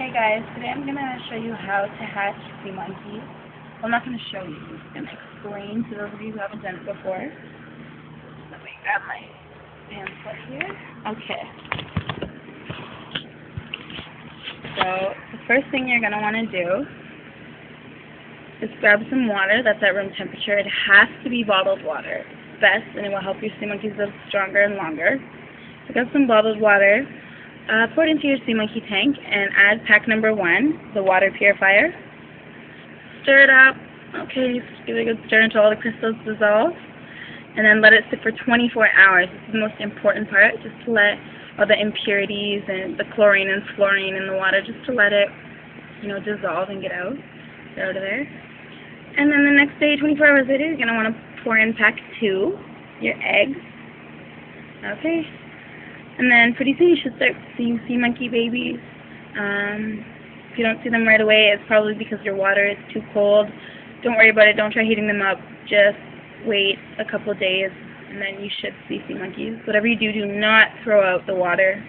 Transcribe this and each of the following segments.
Hey guys, today I'm going to show you how to hatch sea monkeys. Well, I'm not going to show you, I'm going to explain to those of you who haven't done it before. Let me grab my pamphlet here. Okay. So, the first thing you're going to want to do is grab some water that's at room temperature. It has to be bottled water. It's best, and it will help your sea monkeys live stronger and longer. So grab some bottled water uh, pour it into your sea monkey tank and add pack number one, the water purifier. Stir it up. Okay, just give it a good stir until all the crystals dissolve. And then let it sit for 24 hours. This is the most important part, just to let all the impurities and the chlorine and fluorine in the water, just to let it, you know, dissolve and get out. Get out of there. And then the next day, 24 hours later, you're going to want to pour in pack two, your eggs. Okay, and then pretty soon you should start seeing sea monkey babies. Um, if you don't see them right away, it's probably because your water is too cold. Don't worry about it. Don't try heating them up. Just wait a couple days, and then you should see sea monkeys. Whatever you do, do not throw out the water.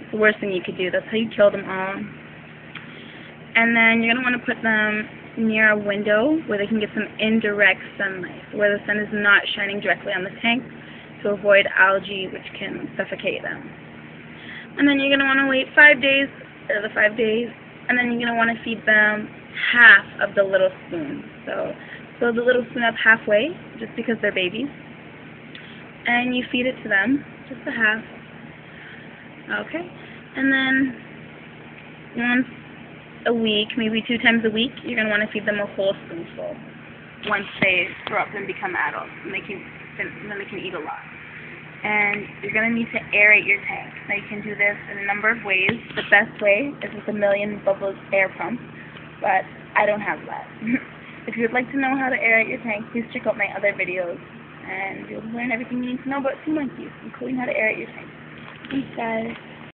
It's the worst thing you could do. That's how you kill them all. And then you're going to want to put them near a window where they can get some indirect sunlight, where the sun is not shining directly on the tank to avoid algae which can suffocate them. And then you're going to want to wait five days, or the five days, and then you're going to want to feed them half of the little spoon. So fill the little spoon up halfway, just because they're babies. And you feed it to them, just a half. Okay. And then once a week, maybe two times a week, you're going to want to feed them a whole spoonful once they grow up and become adults. And they can then they can eat a lot. And you're going to need to aerate your tank. Now you can do this in a number of ways. The best way is with a million bubbles air pump, but I don't have that. if you would like to know how to aerate your tank, please check out my other videos, and you'll learn everything you need to know about sea monkeys, including how to aerate your tank. Thanks, guys.